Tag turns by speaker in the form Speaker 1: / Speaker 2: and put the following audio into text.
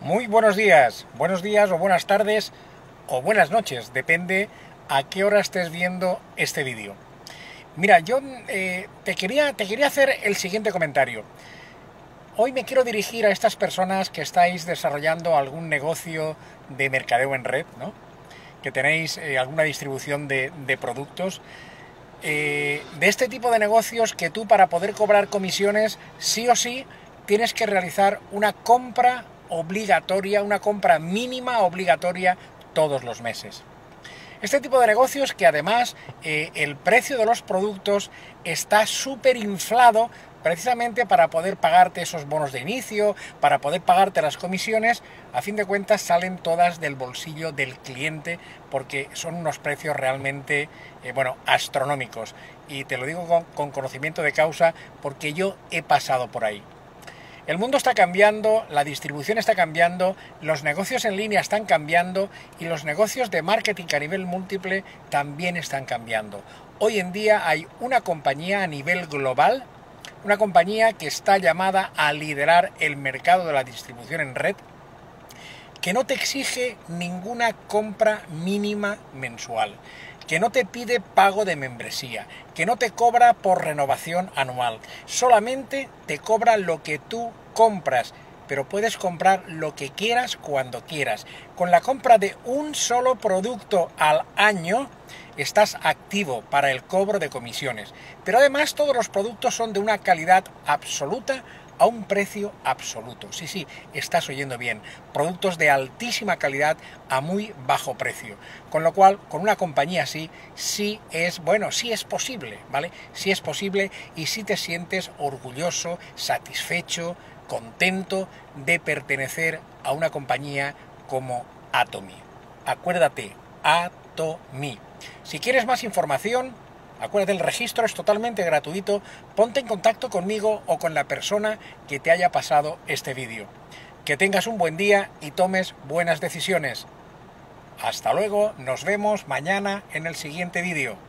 Speaker 1: Muy buenos días, buenos días o buenas tardes o buenas noches, depende a qué hora estés viendo este vídeo. Mira, yo eh, te, quería, te quería hacer el siguiente comentario. Hoy me quiero dirigir a estas personas que estáis desarrollando algún negocio de mercadeo en red, ¿no? que tenéis eh, alguna distribución de, productos. Eh, de este tipo de negocios que tú para poder cobrar comisiones sí o sí tienes que realizar una compra obligatoria, una compra mínima obligatoria todos los meses. Este tipo de negocios que además eh, el precio de los productos está súper inflado precisamente para poder pagarte esos bonos de inicio, para poder pagarte las comisiones, a fin de cuentas salen todas del bolsillo del cliente porque son unos precios realmente, eh, bueno, astronómicos. Y te lo digo con conocimiento de causa porque yo he pasado por ahí. El mundo está cambiando, la distribución está cambiando, los negocios en línea están cambiando y los negocios de marketing a nivel múltiple también están cambiando. Hoy en día hay una compañía a nivel global, una compañía que está llamada a liderar el mercado de la distribución en red, que no te exige ninguna compra mínima mensual, que no te pide pago de membresía, que no te cobra por renovación anual, solamente te cobra lo que tú compras, pero puedes comprar lo que quieras cuando quieras. Con la compra de un solo producto al año, estás activo para el cobro de comisiones. Pero además todos los productos son de una calidad absoluta a un precio absoluto. Sí, sí, estás oyendo bien. Productos de altísima calidad a muy bajo precio. Con lo cual, con una compañía así, sí es, bueno, sí es posible, ¿vale? Sí es posible y sí te sientes orgulloso, satisfecho, contento de pertenecer a una compañía como Atomy. Acuérdate, Atomy. Si quieres más información, Acuérdate, el registro es totalmente gratuito. Ponte en contacto conmigo o con la persona que te haya pasado este vídeo. Que tengas un buen día y tomes buenas decisiones. Hasta luego, nos vemos mañana en el siguiente vídeo.